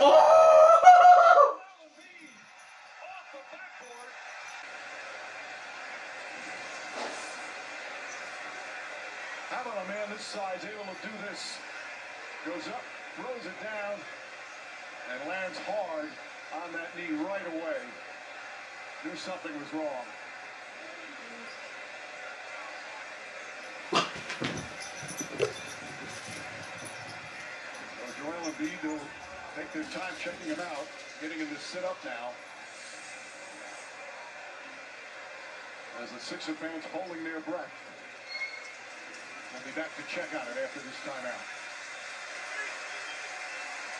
Oh! How about a man this size able to do this? Goes up, throws it down, and lands hard on that knee right away. Knew something was wrong. Well, Embiid will take their time checking him out, getting him to sit up now. As the Sixer fans holding their breath. They'll be back to check on it after this timeout.